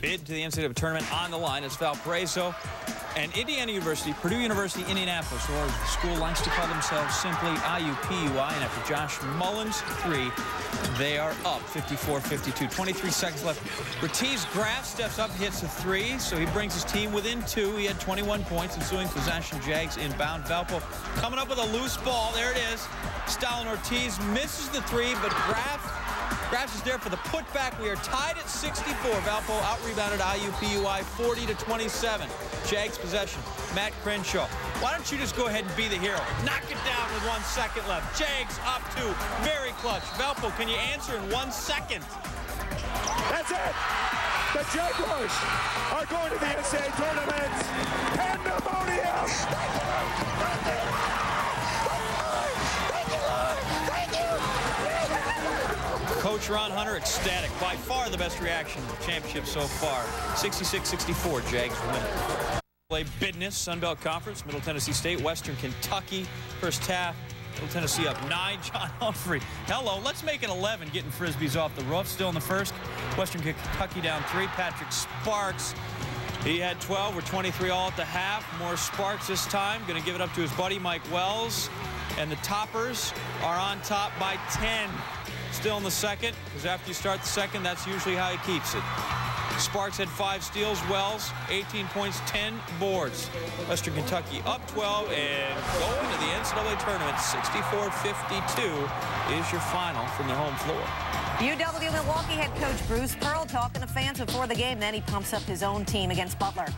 bid to the NCAA tournament on the line. It's Valparaiso and Indiana University, Purdue University, Indianapolis, or the school likes to call themselves simply IUPUI. And after Josh Mullins' three, they are up 54-52. 23 seconds left. Retief Graf steps up, hits a three, so he brings his team within two. He had 21 points, ensuing possession. Jags inbound. Valpo coming up with a loose ball. There it is. Stalin Ortiz misses the three, but Graf Graf is there for the putback. We are tied at 64. Valpo out-rebounded IUPUI 40 to 27. Jags possession. Matt Crenshaw. Why don't you just go ahead and be the hero? Knock it down with one second left. Jags up two. Very clutch. Valpo, can you answer in one second? That's it. The Jaguars are going to the NCAA tournament. Pandemonium. Coach Ron Hunter ecstatic. By far the best reaction to the championship so far. 66-64, Jags win. Play business, Sun Belt Conference, Middle Tennessee State, Western Kentucky. First half, Middle Tennessee up nine. John Humphrey. Hello, let's make it 11, getting frisbees off the roof. Still in the first. Western Kentucky down three. Patrick Sparks. He had 12. We're 23 all at the half. More Sparks this time. Going to give it up to his buddy Mike Wells. And the Toppers are on top by 10 still in the second, because after you start the second, that's usually how he keeps it. Sparks had five steals. Wells, 18 points, 10 boards. Western Kentucky up 12 and going to the NCAA tournament. 64-52 is your final from their home floor. UW Milwaukee head coach Bruce Pearl talking to fans before the game. Then he pumps up his own team against Butler.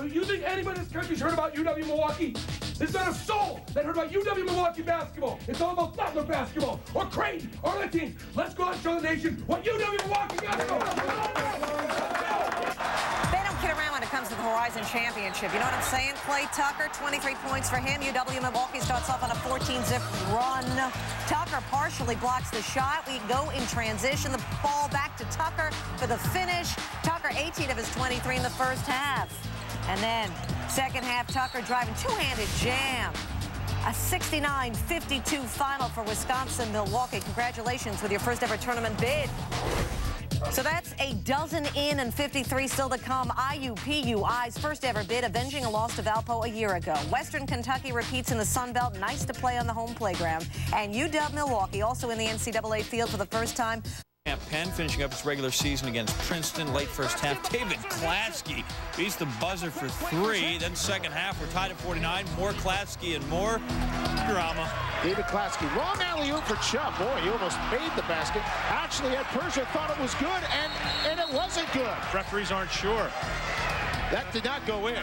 You think anybody in this country's heard about UW Milwaukee? There's not a soul that heard about UW Milwaukee basketball. It's all about Butler basketball or Creighton or other teams. Let's go out and show the nation what UW Milwaukee basketball They don't kid around when it comes to the Horizon Championship. You know what I'm saying? Clay Tucker, 23 points for him. UW Milwaukee starts off on a 14-zip run. Tucker partially blocks the shot. We go in transition. The ball back to Tucker for the finish. Tucker, 18 of his 23 in the first half. And then second half, Tucker driving two-handed jam. A 69-52 final for Wisconsin-Milwaukee. Congratulations with your first ever tournament bid. So that's a dozen in and 53 still to come. IUPUI's first ever bid, avenging a loss to Valpo a year ago. Western Kentucky repeats in the Sun Belt. Nice to play on the home playground. And UW Milwaukee also in the NCAA field for the first time. Penn finishing up its regular season against Princeton late first half. David Klatsky beats the buzzer for three. Then second half, we're tied at 49. More Klatsky and more drama. David Klatsky, long alley-oop for Chubb. Boy, he almost made the basket. Actually, Ed Persia thought it was good, and, and it wasn't good. Referees aren't sure. That did not go in.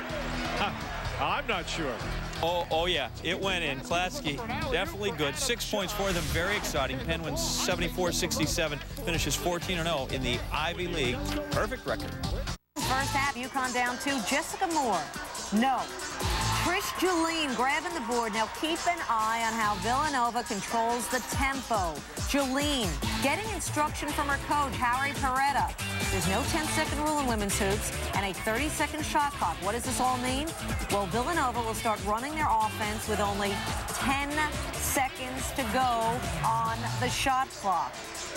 I'm not sure. Oh, oh yeah, it went in. Klatsky, definitely good. Six points for them, very exciting. Penn wins 74-67, finishes 14-0 in the Ivy League. Perfect record. First half, UConn down two. Jessica Moore, no. Trish Juhline grabbing the board. Now keep an eye on how Villanova controls the tempo. Juhline getting instruction from her coach, Harry Perretta. There's no 10-second rule in women's hoops and a 30-second shot clock. What does this all mean? Well, Villanova will start running their offense with only 10 seconds to go on the shot clock.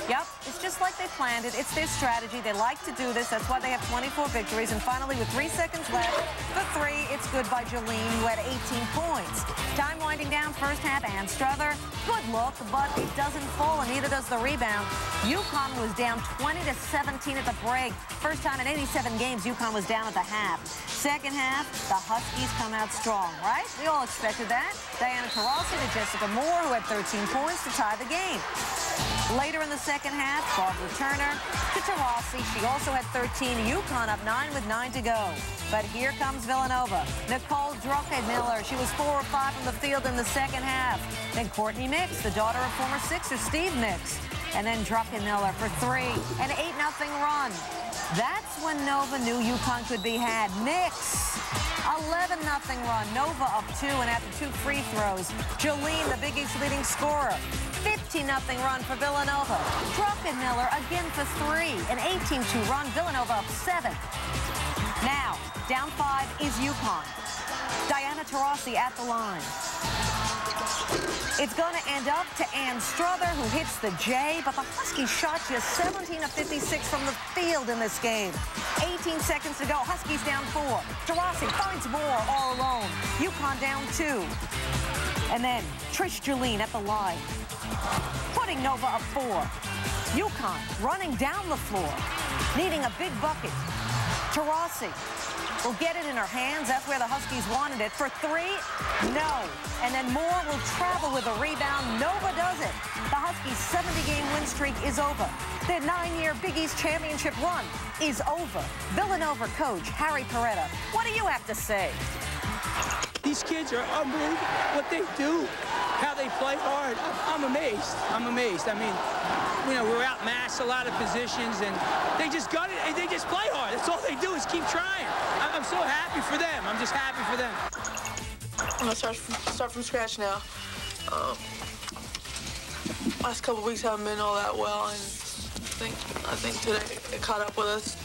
Yep, it's just like they planned it. It's their strategy. They like to do this. That's why they have 24 victories. And finally, with three seconds left, the three, it's good by Juhline, who had 18 points. Time winding down, first half, Ann Strother. Good look, but it doesn't fall, and neither does the rebound. UConn was down 20 to 17 at the break. First time in 87 games, UConn was down at the half. Second half, the Huskies come out strong, right? We all expected that. Diana Taurasi to Jessica Moore, who had 13 points to tie the game. Later in the second half, Barbara Turner to Taurasi. She also had 13. UConn up 9 with 9 to go. But here comes Villanova. Nicole Druckenmiller. She was 4 or 5 from the field in the second half. Then Courtney Mix, the daughter of former Sixer Steve Mix. And then Druckenmiller for 3. An 8-0 run. That's when Nova knew UConn could be had. Mix. 11-0 run. Nova up 2 and after two free throws. Juhline, the Big East leading scorer. 15-0 run for Villanova. Druckenmiller again for three. An 18-2 run. Villanova up seven. Now, down five is UConn. Diana Taurasi at the line. It's going to end up to Ann Strother, who hits the J, but the Huskies shot just 17 of 56 from the field in this game. 18 seconds to go. Huskies down four. Taurasi finds Moore all alone. UConn down two. And then Trish Juhline at the line, putting Nova up four. UConn running down the floor, needing a big bucket. Taurasi will get it in her hands. That's where the Huskies wanted it. For three, no. And then Moore will travel with a rebound. Nova does it. The Huskies' 70-game win streak is over. Their nine-year Big East championship run is over. Villanova coach Harry Perretta, what do you have to say? These kids are unbelievable. What they do, how they play hard. I'm amazed. I'm amazed. I mean, you know, we're outmatched a lot of positions, and they just got it. And they just play hard. That's all they do is keep trying. I'm so happy for them. I'm just happy for them. I'm gonna start from, start from scratch now. Um, last couple weeks haven't been all that well, and I think I think today it caught up with us.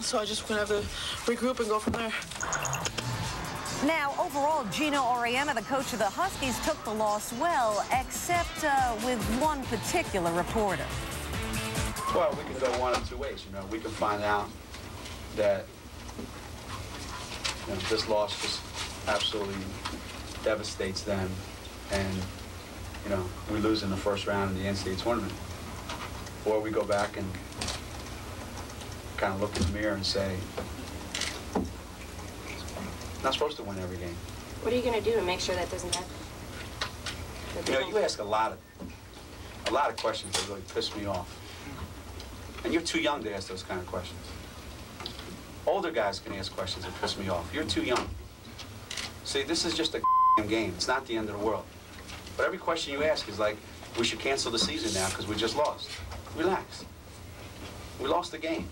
So I just gonna have to regroup and go from there. Now, overall, Geno Auriemma, the coach of the Huskies, took the loss well, except uh, with one particular reporter. Well, we can go one of two ways. You know, we can find out that you know, this loss just absolutely devastates them, and you know, we lose in the first round of the NCAA tournament, or we go back and kind of look in the mirror and say, not supposed to win every game. What are you going to do to make sure that doesn't happen? You know, you ask a lot of a lot of questions that really piss me off. And you're too young to ask those kind of questions. Older guys can ask questions that piss me off. You're too young. See, this is just a game. It's not the end of the world. But every question you ask is like, we should cancel the season now because we just lost. Relax. We lost the game.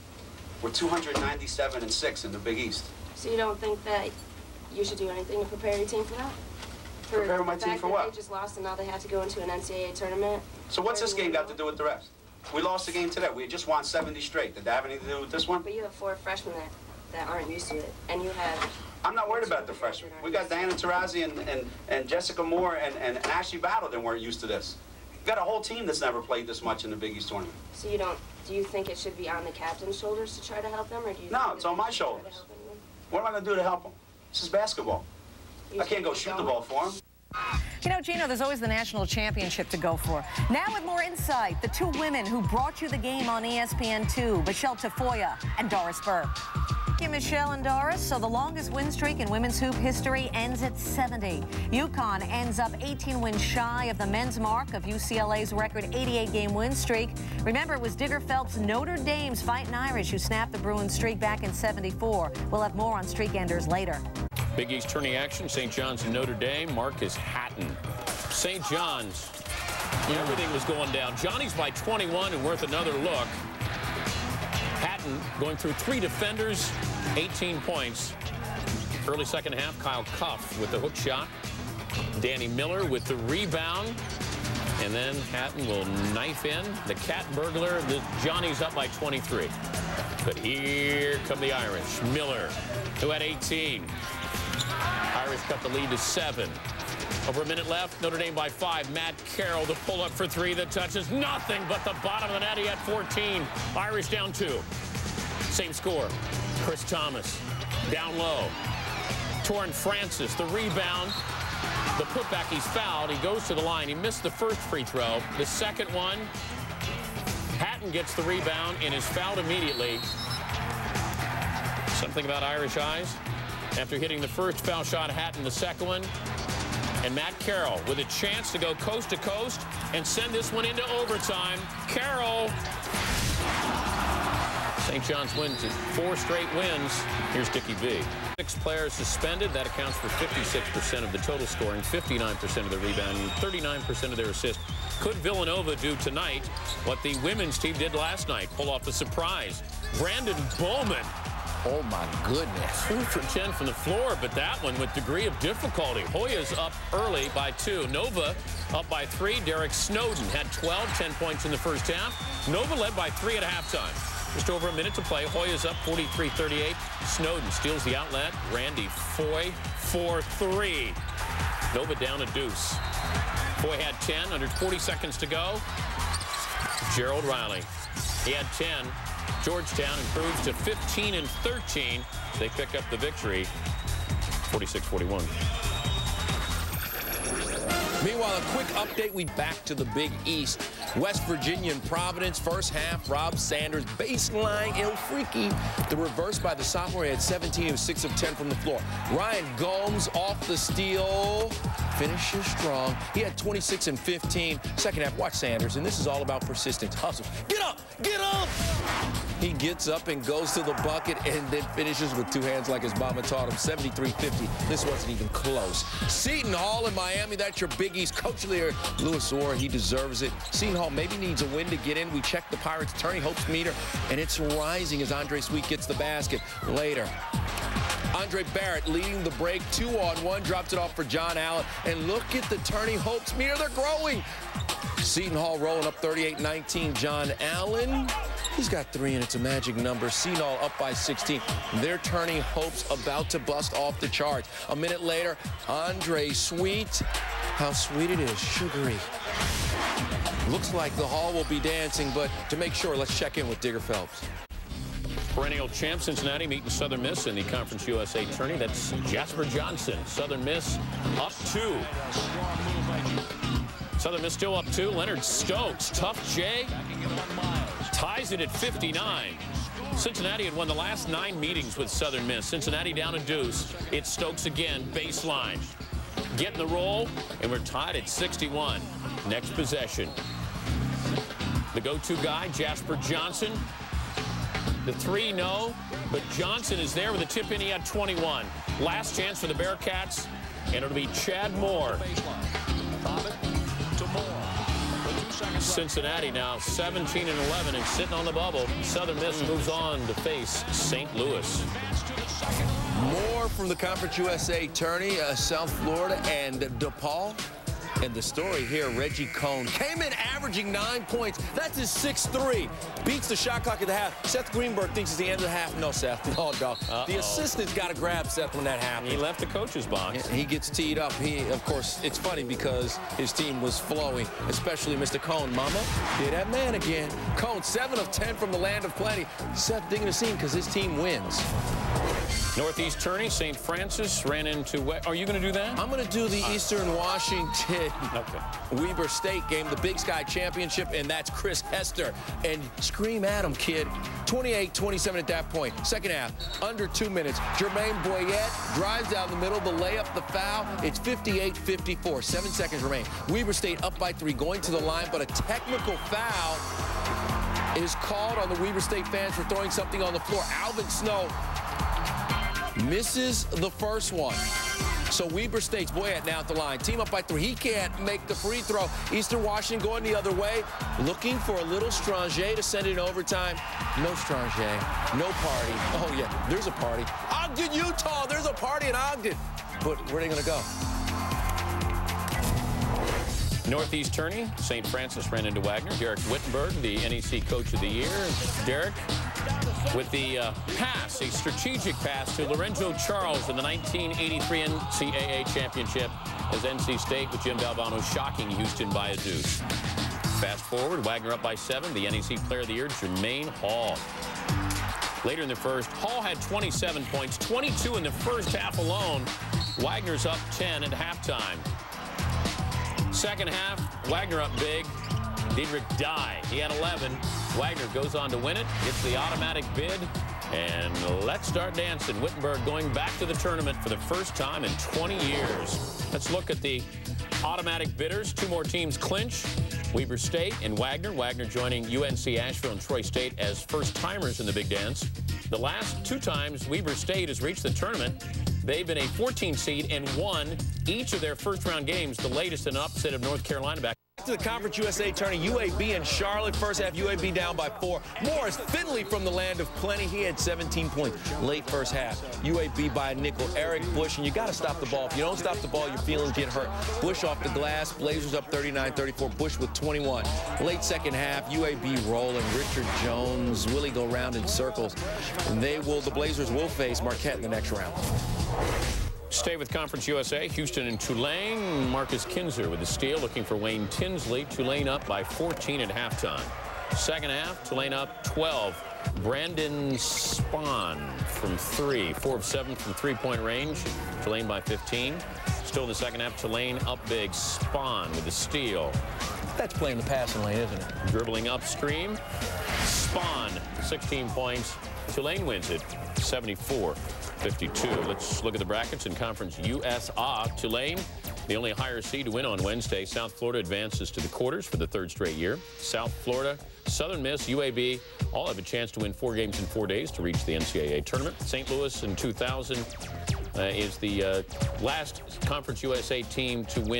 We're 297 and 6 in the Big East. So you don't think that you should do anything to prepare your team for that? For Prepare my team for what? They just lost and now they have to go into an NCAA tournament. So what's this game got to do with the rest? We lost the game today. We just won 70 straight. Did that have anything to do with this one? But you have four freshmen that, that aren't used to it, and you have. I'm not worried about the freshmen. We got Diana Taurasi and, and, and Jessica Moore and, and Ashley Battle that weren't used to this. We got a whole team that's never played this much in the Big East tournament. So you don't. Do you think it should be on the captain's shoulders to try to help them, or do you? No, it's on my should try to shoulders. What am I going to do to help them? This is basketball. I can't go shoot the ball for him. You know, Geno, there's always the national championship to go for. Now with more insight, the two women who brought you the game on E ESPN2, Michelle Tafoya and Doris Burke. Thank you, Michelle and Doris. So the longest win streak in women's hoop history ends at 70. UConn ends up 18 wins shy of the men's mark of UCLA's record 88-game win streak. Remember, it was Digger Phelps' Notre Dame's Fighting Irish who snapped the Bruins streak back in 74. We'll have more on streak enders later. Big East tourney action, St. John's and Notre Dame. Marcus Hatten. St. John's, everything was going down. Johnny's by 21 and worth another look. Hatten going through three defenders, 18 points. Early second half, Kyle Cuffe with the hook shot. Danny Miller with the rebound. And then Hatten will knife in. The cat burglar, the Johnny's up by 23. But here come the Irish. Miller, who had 18. Irish cut the lead to seven. Over a minute left, Notre Dame by five. Matt Carroll, the pull up for three that touches nothing but the bottom of the net. He had 14. Irish down two. Same score. Chris Thomas down low. Torrin Francis, the rebound. The putback, he's fouled. He goes to the line. He missed the first free throw. The second one, Hatten gets the rebound and is fouled immediately. Something about Irish eyes. After hitting the first foul shot, Hatten the second one. And Matt Carroll with a chance to go coast to coast and send this one into overtime. Carroll. St. John's wins four straight wins. Here's Dickie B. Six players suspended. That accounts for 56% of the total scoring, 59% of the rebounding, 39% of their assists. Could Villanova do tonight what the women's team did last night? Pull off a surprise. Brandon Bowman Oh, my goodness. Two for 10 from the floor, but that one with degree of difficulty. Hoya's up early by two. Nova up by three. Derek Snowden had 12, 10 points in the first half. Nova led by three at halftime. Just over a minute to play. Hoya's up 43-38. Snowden steals the outlet. Randy Foye for three. Nova down a deuce. Boy had 10, under 40 seconds to go. Gerald Riley. He had 10. Georgetown improves to 15 and 13. They pick up the victory, 46-41. Meanwhile, a quick update. We back to the Big East. West Virginia and Providence. First half, Rob Sanders, baseline, El Freaky. The reverse by the sophomore. He had 17 of 6 of 10 from the floor. Ryan Gomes off the steal. Finishes strong. He had 26 and 15. Second half, watch Sanders. And this is all about persistence. Hustle. Get up! Get up! He gets up and goes to the bucket and then finishes with two hands like his mama taught him. 73-50. This wasn't even close. Seton Hall in Miami. That's your Big East coach of Louis Orr, he deserves it. Seton Hall maybe needs a win to get in. We checked the Pirates' turning Hopes meter, and it's rising as Andre Sweet gets the basket. Later, Andre Barrett leading the break, two on one, drops it off for John Allen. And look at the turning Hopes meter, they're growing. Seton Hall rolling up 38-19. John Allen, he's got three, and it's a magic number. Seton Hall up by 16. They're turning hopes about to bust off the charts. A minute later, Andre Sweet. How sweet it is, sugary. Looks like the Hall will be dancing, but to make sure, let's check in with Digger Phelps. Perennial champ Cincinnati meeting Southern Miss in the Conference USA tourney. That's Jasper Johnson. Southern Miss up two. Southern Miss still up two. Leonard Stokes, tough J, ties it at 59. Cincinnati had won the last nine meetings with Southern Miss. Cincinnati down a deuce. It's Stokes again, baseline. Getting the roll, and we're tied at 61. Next possession. The go-to guy, Jasper Johnson. The three, no, but Johnson is there with a tip in. He had 21. Last chance for the Bearcats, and it'll be Chad Moore. Cincinnati now 17 and 11 and sitting on the bubble. Southern Miss moves on to face St. Louis. More from the Conference USA tourney, uh, South Florida and DePaul. And the story here, Reggie Kohn came in averaging nine points. That's his 6-3. Beats the shot clock at the half. Seth Greenberg thinks it's the end of the half. No, Seth. No, dog. Uh -oh. The assistant's got to grab Seth when that happens. He left the coach's box. He gets teed up. He, of course, it's funny because his team was flowing, especially Mr. Kohn. Mama, did that man again. Kohn, 7 of 10 from the land of plenty. Seth digging the scene because his team wins. Northeast tourney, St. Francis ran into. What? Are you going to do that? I'm going to do the uh, Eastern Washington okay. Weber State game, the Big Sky Championship, and that's Chris Hester. And scream at him, kid. 28-27 at that point. Second half, under two minutes. Jermaine Boyette drives down the middle, the layup, the foul. It's 58-54. Seven seconds remain. Weber State up by three, going to the line, but a technical foul is called on the Weber State fans for throwing something on the floor. Alvin Snow misses the first one. So Weber State's Boyette now at the line. Team up by three. He can't make the free throw. Eastern Washington going the other way, looking for a little Stranger to send it in overtime. No Stranger. No party. Oh, yeah, there's a party. Ogden, Utah. There's a party in Ogden. But where are they going to go? Northeast tourney, St. Francis ran into Wagner. Derek Whittenburg, the NEC Coach of the Year. Derek with the uh, pass, a strategic pass to Lorenzo Charles in the 1983 NCAA championship as NC State with Jim Valvano shocking Houston by a deuce. Fast forward, Wagner up by seven. The NEC Player of the Year, Jermaine Hall. Later in the first, Hall had 27 points, 22 in the first half alone. Wagner's up 10 at halftime. Second half, Wagner up big. Diedrich Dye, he had 11. Wagner goes on to win it, gets the automatic bid, and let's start dancing. Whittenburg going back to the tournament for the first time in 20 years. Let's look at the automatic bidders. Two more teams clinch. Weber State and Wagner. Wagner joining UNC Asheville and Troy State as first-timers in the Big Dance. The last two times Weber State has reached the tournament, they've been a 14 seed and won each of their first-round games, the latest in upset of North Carolina back to the Conference USA tourney, UAB and Charlotte. First half, UAB down by four. Morris Finley from the land of plenty. He had 17 points late first half. UAB by a nickel. Eric Bush, and you got to stop the ball. If you don't stop the ball, your feelings get hurt. Bush off the glass. Blazers up 39-34. Bush with 21. Late second half, UAB rolling. Richard Jones, Willie go round in circles. And they will, the Blazers will face Marquette in the next round. Stay with Conference USA. Houston and Tulane. Marcus Kinzer with the steal, looking for Wayne Tinsley. Tulane up by 14 at halftime. Second half, Tulane up 12. Brandon Spahn from three. Four of seven from three-point range. Tulane by 15. Still in the second half, Tulane up big. Spahn with the steal. That's playing the passing lane, isn't it? Dribbling upstream. Spahn, 16 points. Tulane wins it, 74-52. Let's look at the brackets in Conference USA. Tulane, the only higher seed to win on Wednesday. South Florida advances to the quarters for the third straight year. South Florida, Southern Miss, UAB, all have a chance to win four games in four days to reach the NCAA tournament. St. Louis in 2000 uh, is the uh, last Conference USA team to win